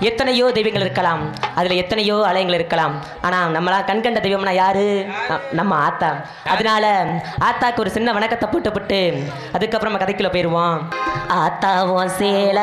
எத்தனையோ தெய்வங்கள் இருக்கலாம். அதில் எத்தனையோ ஆலயங்கள் இருக்கலாம். ஆனால் நம்மளா கண்கண்ட தெய்வம்னா யாரு? நம்ம ஆத்தா. அதனால ஆத்தாக்கு ஒரு சின்ன வணக்கத்தை போட்டு போட்டு அதுக்கப்புறம் நம்ம கதைக்குள்ள போயிடுவோம் ஆத்தாவும் சேல.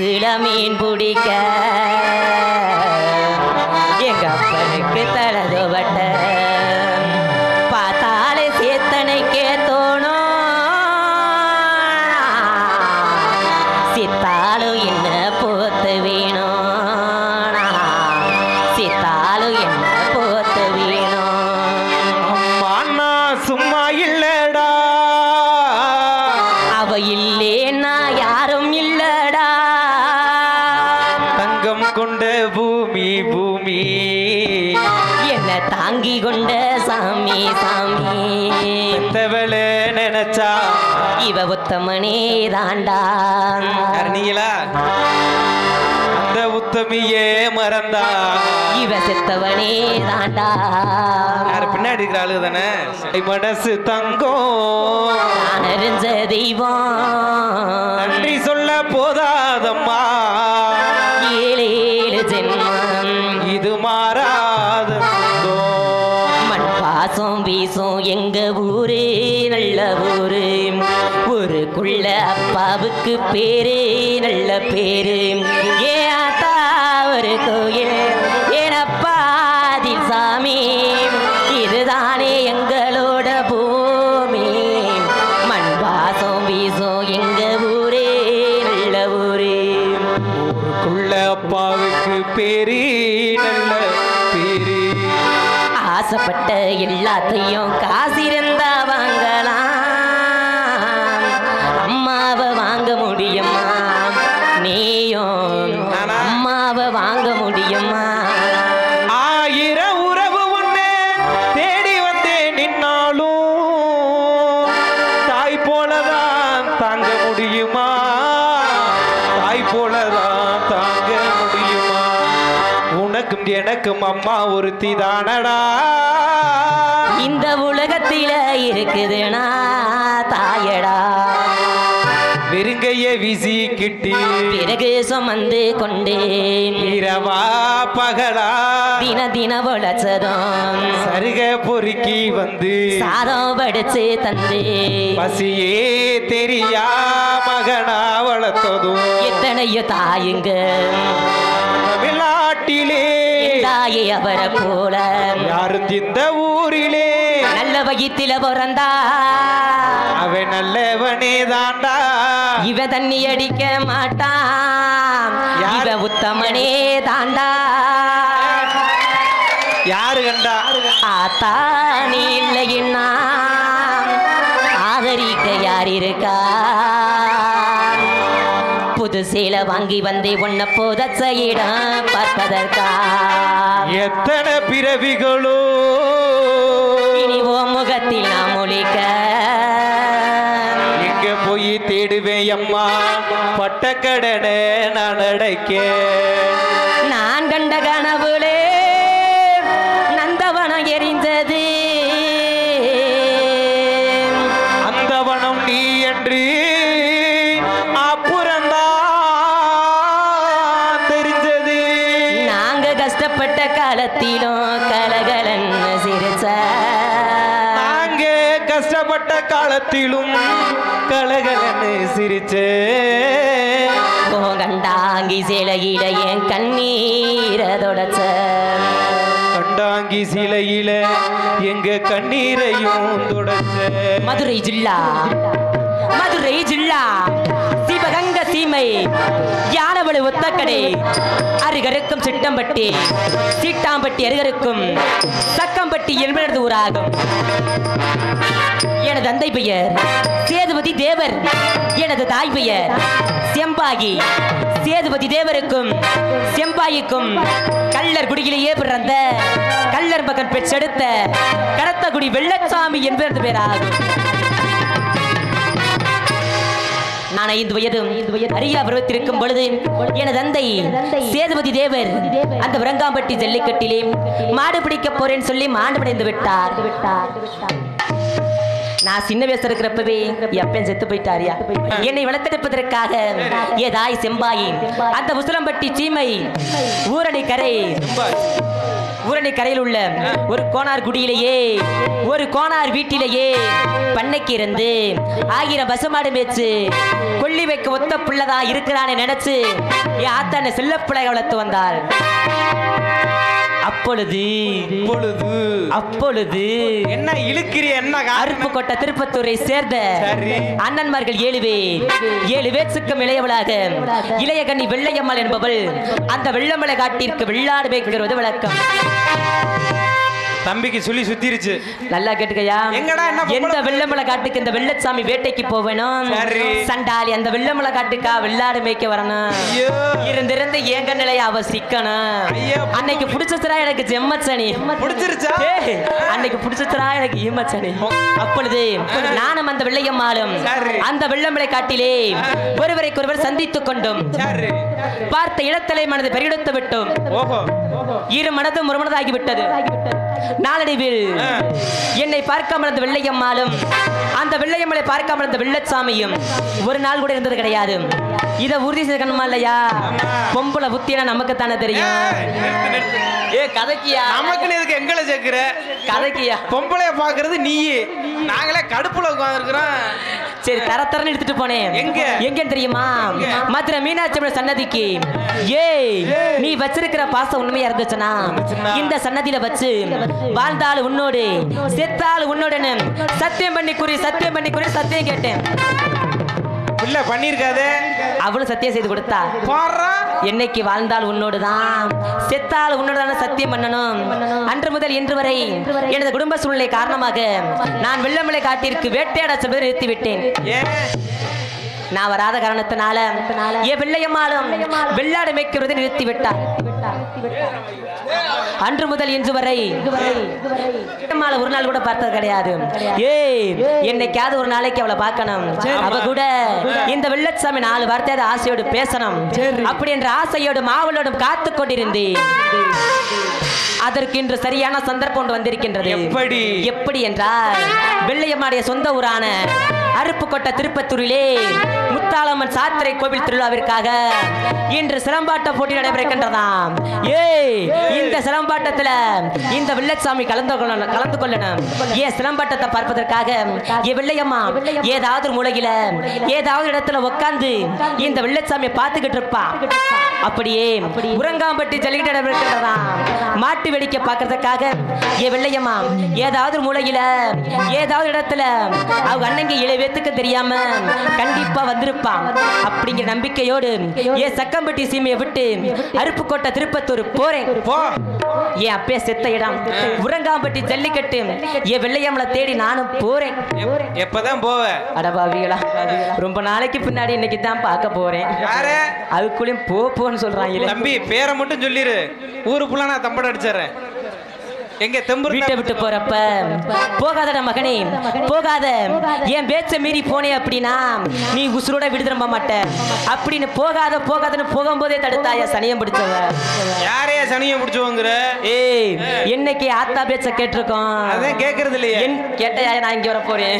ஆத்துல மீன் பிடிக்க. உத்தமனே தாண்டா. நீங்களா அந்த உத்தமியே மறந்தா. இவ செத்தவனே தாண்டா. யார் பின்னாடி இருக்கிற ஆளு தானே? மனசு தங்கம் அறிஞ்ச தெய்வம். நன்றி சொல்ல போதாதம்மா. பாசம் வீசும் எங்க ஊரே நல்ல ஊரு. ஊருக்குள்ள அப்பாவுக்கு பேரு நல்ல பேரு. ஏ ஆத்தா ஒரு கோயில் ஏனப்பாதி சாமி இதுதானே எங்களோட பூமி. மண் வாசம் வீசும் எங்க ஊரே நல்ல ஊரே. ஊருக்குள்ள அப்பாவுக்கு பேரு நல்ல ஆசைப்பட்ட எல்லாத்தையும் காசு எனக்கும் அம்மா ஒருத்தி தானடா. இந்த உலகத்தில இருக்குதுனா தாயடா. நெருங்கைய வீசி கிட்டி பிறகு சுமந்து கொண்டேன். இரவா பகலா. தின தின உழைச்சதும் சருக பொறுக்கி வந்து சாதம் படிச்சு தந்து பசியே தெரியா மகனா வளர்த்ததும். எத்தனையோ தாயுங்க. தமிழ்நாட்டிலே தாயே அவரை போல. யாரும் இந்த ஊரிலே? நல்ல வயிற்றில பிறந்தா. அவன் நல்லவனே தாண்டா. இவ தண்ணி அடிக்க மாட்டான். யார்? இவ உத்தமனே தாண்டா. யாரு கண்டா? ஆத்தா நீ இல்லைன்னா. ஆதரிக்க யார் இருக்கா? புது சேலை வாங்கி வந்தே உன்னை புதச்ச இடம் பார்ப்பதற்கா? எத்தனை பிறவிகளோ? இனி ஓ முகத்தில் நான் முழிக்க எங்க போய் தேடுவேன் அம்மா. பட்டக்கடனை நான் அடைக்க நான் காலத்திலும் கலகலன்னு சிரிச்சே. கண்டாங்கி சிலையில என் கண்ணீர தொடச்ச. கண்டாங்கி சிலையில எங்க கண்ணீரையும் தொடச்ச. மதுரை ஜில்லா மதுரை ஜில்லா சிவகங்க சீமை யானவளு ஒத்தக்கடை அருகருக்கும் சிட்டம்பட்டி சீட்டாம்பட்டி அருகருக்கும் சக்கம்பட்டி என்பது ஊராகும். எனது தந்தை பெயர் சேதுபதி தேவர். எனது தாய் பெயர் செம்பாகி. சேதுபதி தேவருக்கும் செம்பாயிக்கும் கள்ளர் குடியிலேயே பிறந்த கள்ளர் மகன் பெற்றெடுத்த கடத்தகுடி வெள்ளச்சாமி என்பது பேராகும். நான் ஐந்து வயது அரியா பருவத்திற்கும் பொழுது எனது தந்தை சேதுபதி தேவர் அந்த விரங்காம்பட்டி ஜல்லிக்கட்டிலே மாடு பிடிக்க போறேன்னு சொல்லி மாண்டு விட்டார். நான் சின்ன வயசுல இருக்கிறப்பவே எப்பன் செத்து போயிட்டாரியா. என்னை வளர்த்தெடுப்பதற்காக ஏதாய் செம்பாயி அந்த உசிலம்பட்டி சீமை ஊரணி கரை ஊரணி கரையில் உள்ள ஒரு கோனார் குடியிலேயே ஒரு கோனார் வீட்டிலேயே பண்ணைக்கு இருந்து ஆயிரம் பசுமாடு மேய்ச்சு கொல்லி வைக்க ஒத்த பிள்ளைதா இருக்கிறான்னு நினைச்சு என் ஆத்தான செல்ல பிள்ளை வளர்த்து வந்தாள். அப்பொழுது இப்பொழுது அப்பொழுது என்ன இழுக்கிறிய என்ன காரணம்? அருப்புக்கோட்டை திருப்பத்தூரை சேர்ந்த சரி. அண்ணன்மார்கள் ஏழு பேர் ஏழு பேச்சுக்கும் இளையவளாக இளைய கண்ணி வெள்ளையம்மாள் என்பவள் அந்த வெள்ளமலை காட்டிற்கு வெள்ளாடு மேய்க்கிறது வழக்கம் தம்பிக்கு சொல்லி சுத்திருச்சு. நல்லா கேட்டுக்கயா எந்த வெள்ளமலை காட்டுக்கு இந்த வெள்ளச்சாமி வேட்டைக்கு போவேணும். சண்டாளி அந்த வெள்ளமலை காட்டுக்கா வெள்ளாடு மேய்க்க வரணும். இருந்திருந்து ஏங்க நிலைய அவ சிக்கணும். அன்னைக்கு பிடிச்சதுரா எனக்கு ஜெம்மச்சனி. பிடிச்சிருச்சா அன்னைக்கு பிடிச்சதுரா எனக்கு ஈமச்சனி. அப்பொழுது நானும் அந்த வெள்ளையம்மாளும். அந்த வெள்ளமலை காட்டிலே ஒருவரைக்கொருவர் சந்தித்துக் கொண்டோம். பார்த்த இடத்திலே மனது பெருகெடுத்து விட்டோம். இரு மனதும் ஒரு மனதாகி விட்டது நாளடைவில். என்னை பார்க்காமல் அந்த வெள்ளையம்மாளும் அந்த வெள்ளையம்மளை பார்க்காமல் அந்த வெள்ளச்சாமியும் ஒரு நாள் கூட இருந்தது கிடையாது. இத உறுதி செய்யணுமா இல்லையா. பொம்பளை புத்தினா நமக்கு தானே தெரியும். ஏ கதைக்கியா? நமக்குன்னு எதுக்கு எங்களை சேர்க்கிற? கதைக்கியா? பொம்பளைய பாக்குறது நீ நாங்களே கடுப்புல உட்காந்துருக்கிறோம் சரி தர தரன்னு எடுத்துட்டு போனேன் எங்க? எங்கன்னு தெரியுமா? மதுரை மீனாட்சி அம்மன் சன்னதிக்கு. ஏய். நீ வச்சிருக்கிற பாசம் உண்மையா இருந்துச்சுன்னா? இந்த சன்னதியில வச்சு வாழ்ந்தாள் உன்னோடு செத்தாள் உன்னோடுன்னு சத்தியம் பண்ணி குறி சத்தியம் பண்ணி குறி சத்தியம் கேட்டேன். இல்ல பண்ணிருக்காதே. அவளும் சத்தியம் செய்து கொடுத்தா. பாடுறா. என்னைக்கு வாழ்ந்தால் உன்னோடுதான். செத்தால் உன்னோடுதான் சத்தியம் பண்ணணும். அன்று முதல் இன்று வரை எனது குடும்ப சூழ்நிலை காரணமாக நான் வெள்ளமலை காட்டிற்கு வேட்டையாட செல்வதை நிறுத்திவிட்டேன். நான் வராத காரணத்தினால என் வெள்ளையம்மாளும் வெள்ளாடு மேய்க்கிறதை நிறுத்தி விட்டார் அன்று முதல் இன்று வரை ஒரு நாள் கூட பார்த்தது கிடையாது. ஏய் என்னைக்காவது ஒரு நாளைக்கு அவளை பார்க்கணும். அவ கூட இந்த வெள்ளச்சாமி நாலு வார்த்தையாவது ஆசையோடு பேசணும். அப்படி என்ற ஆசையோடும் ஆவலோடும் காத்து கொண்டிருந்தேன். அதற்கு இன்று சரியான சந்தர்ப்பம் வந்திருக்கின்றது. எப்படி? எப்படி என்றால் வெள்ளையம்மாடைய சொந்த ஊரான அருப்புக்கோட்டை திருப்பத்தூரிலே முத்தாளம்மன் சாத்திரை கோவில் திருவிழாவிற்காக இன்று சிலம்பாட்ட போட்டி நடைபெறுகின்றதாம். ஏய் இந்த சிலம்பாட்டத்துல இந்த வெள்ளச்சாமி கலந்து கொள்ளணும் கலந்து கொள்ளணும். ஏன் சிலம்பாட்டத்தை பார்ப்பதற்காக? ஏ வெள்ளையம்மா ஏதாவது ஒரு மூலையில ஏதாவது இடத்துல உட்கார்ந்து இந்த வில்லச்சாமியை பார்த்துக்கிட்டு இருப்பா. அப்படியே உரங்காம்பட்டி ஜல்லிக்கட்டு நடைபெறுகின்றதாம். மாட்டு வெடிக்க பார்க்கறதுக்காக ஏ வெள்ளையம்மா ஏதாவது ஒரு மூலையில ஏதாவது இடத்துல அவங்க அண்ணங்க இளைவே பேத்துக்கு தெரியாம கண்டிப்பா வந்திருப்பான். அப்படிங்கிற நம்பிக்கையோடு ஏ சக்கம்பட்டி சீமையை விட்டு அருப்புக்கோட்டை திருப்பத்தூர் போறேன். போ. என் அப்பே செத்த இடம். உரங்காம்பட்டி ஜல்லிக்கட்டு. என் வெள்ளையம்மளை தேடி நானும் போறேன். எப்- எப்பதான் போவ? அடபாவிகளா ரொம்ப நாளைக்கு பின்னாடி இன்னைக்கு தான் பார்க்க போறேன். அதுக்குள்ளேயும் போ போன்னு சொல்றாங்களே. தம்பி பேரை மட்டும் சொல்லிரு. ஊரு ஃபுல்லா நான் தம்பட அடிச்சிடுறேன். எங்க தெம்பு வீட்டை விட்டு போறப்ப போகாதடா மகனே போகாத. என் பேச்ச மீறி போனே அப்படின்னா நீ உசுரோட விடுதரம்ப மாட்ட. அப்படின்னு போகாத போகாதன்னு போகும்போதே தடுத்தாய சனியம் பிடிச்சவ. யாரையா சனியை பிடிச்சவங்கிற? ஏய் என்னைக்கு ஆத்தா பேச்ச கேட்டிருக்கோம்? அதான் கேக்குறது இல்லையே. என் கேட்டையா? நான் இங்க வர போறேன்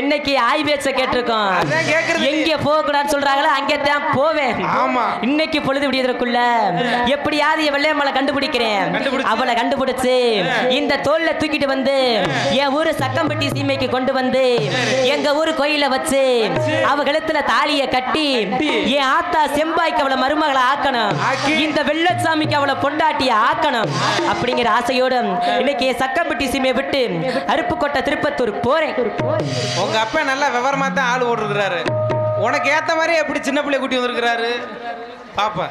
என்னைக்கு ஆய் பேச்ச கேட்டிருக்கோம். எங்க போக கூடாதுன்னு சொல்றாங்களோ அங்கே தான் போவேன். ஆமா. இன்னைக்கு பொழுது விடியதற்குள்ள எப்படியாவது வெள்ளையம்மளை கண்டுபிடிக்கிறேன். அவளை கண்டுபிடிச்சு இந்த தோல்ல தூக்கிட்டு வந்து என் ஊரு சக்கம்பட்டி சீமைக்கு கொண்டு வந்து எங்க ஊரு கோயில வச்சு அவ கழுத்துல தாலிய கட்டி என் ஆத்தா செம்பாய்க்கு அவளை மருமகளை ஆக்கணும். ஆக்கி. இந்த வெள்ளச்சாமிக்கு அவளை பொண்டாட்டிய ஆக்கணும். அப்படிங்கிற ஆசையோட இன்னைக்கு சக்கம்பட்டி சீமையை விட்டு அருப்புக்கோட்டை திருப்பத்தூர் போறேன். உங்க அப்பா நல்லா விவரமா தான் ஆள் ஓடுறாரு. உனக்கு ஏத்த மாதிரி எப்படி சின்ன பிள்ளை கூட்டி வந்திருக்கிறாரு? பாப்பா.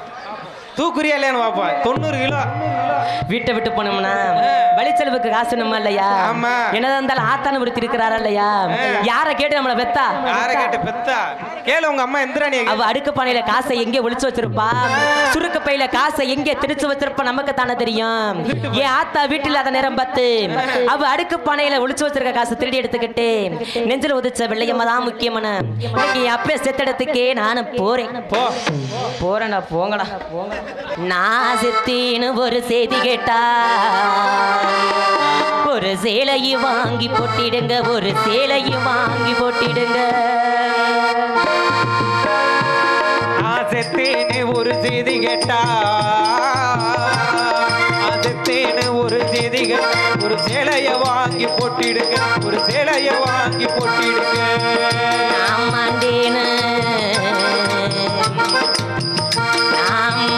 தூக்குறியா இல்லையான்னு பாப்பா. தொண்ணூறு கிலோ. வீட்டை விட்டு போனோம்னா வழிச்செலவுக்கு காசு நம்ம இல்லையா. என்னதான் இருந்தாலும் ஆத்தான விடுத்தி இருக்கிறாரா இல்லையா? யாரை கேட்டு நம்மளை பெத்தா யாரை கேட்டு பெத்தா கேளு உங்க அம்மா எந்திராணிய அவ அடுக்கு பானையில காசை எங்கே ஒளிச்சு வச்சிருப்பா? சுருக்கு பையில காசை எங்கே திணிச்சு வச்சிருப்பா நமக்கு தானே தெரியும். என் ஆத்தா வீட்டில் அத நேரம் பார்த்து அவ அடுக்கு பானையில ஒளிச்சு வச்சிருக்க காசை திருடி எடுத்துக்கிட்டு நெஞ்சில உதிச்ச வெள்ளையம்மா தான் முக்கியமான. அப்பே செத்தடத்துக்கே நானும் போறேன். போறேன்டா போங்கடா. நான் செத்தேன்னு ஒரு செய்தி கேட்டா? ஒரு சேலையும் வாங்கி போட்டிடுங்க ஒரு சேலையும் வாங்கி போட்டிடுங்க. நான் செத்தேன்னு ஒரு செய்தி கேட்டா? நான் செத்தேன்னு ஒரு செய்தி ஒரு சேலைய வாங்கி போட்டிடுங்க ஒரு சேலைய வாங்கி போட்டிடுங்க. நான்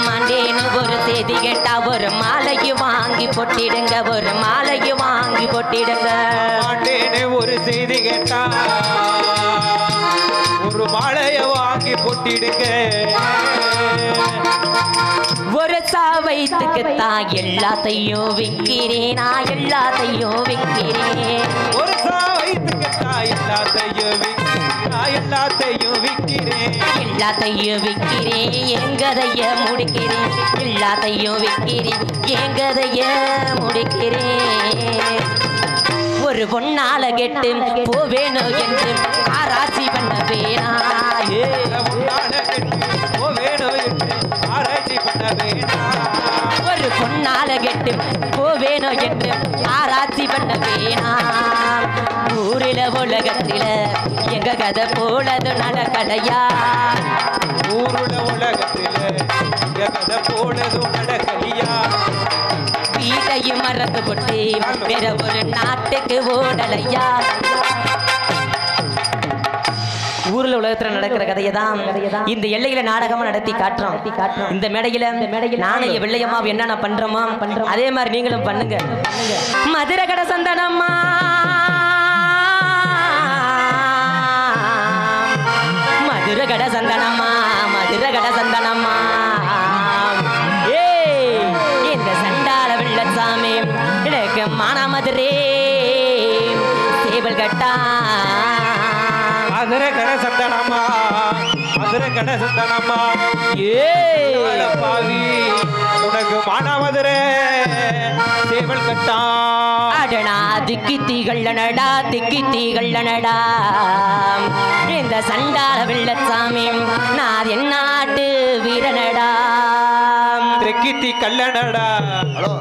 மாண்டேன்னு ஒரு செய்தி கேட்டா ஒரு மாலையும் வாங்கி போட்டிடுங்க ஒரு மாலையும் வாங்கி போட்டிடுங்க. மாட்டேன்னு ஒரு செய்தி கேட்டா. ஒரு மாலைய வாங்கி போட்டிடுங்க. ஒரு சாவைத்துக்குத்தான் எல்லாத்தையும் விற்கிறேன் நான் எல்லாத்தையும் விற்கிறேன். ஒரு சாவைத்து கேட்டா எல்லாத்தையும் விக்கிறேன் நான் எல்லாத்தையும் விக்கிறேன் எல்லாத்தையும் விற்கிறேன் எங்கதைய முடிக்கிறேன். எல்லாத்தையும் விற்கிறேன் எங்கதைய முடிக்கிறேன். ஒரு பொண்ணால கெட்டு போவேணும் என்று ஆராய்ச்சி பண்ண வேணா. ஒரு பொண்ணால கெட்டு போவேணும் என்று ஆராய்ச்சி பண்ண வேணாம் ஊரில உலகத்தில எங்க கதை போலது நடக்கலையா? ஊருல உலகத்தில கதை போனதும் நடக்கலியா? வீட்டையும் மறந்து போட்டு வேற ஒரு நாட்டுக்கு ஓடலையா? ஊர்ல உலகத்துல நடக்கிற கதையை தான் இந்த எல்லையில நாடகமா நடத்தி காட்டுறோம். இந்த மேடையில என் வெள்ளையம்மா என்னென்ன பண்றோமோ அதே மாதிரி நீங்களும் பண்ணுங்க. மதுரை கடை சந்தனம்மா. மதுரகட சந்தனம்மா மதுரகட சந்தனம்மா. ஏ இந்த சண்டால வெள்ளச்சாமி எனக்கு மானாமதுரே. சேவல் கட்டா மதுரை கடை சந்தனம்மா மதுரை கடை சந்தனம்மா ஏய். அட பாவி உனக்கு மானாமதுரை சேவல் கட்டான் அடடா திக்கி தீகள்ளனடா திக்கி தீகள்ளனடா இந்த சண்டால வெள்ளச்சாமி நான் என் நாட்டு வீரனடா. தெக்கித்தி கல்லணடா ஹலோ.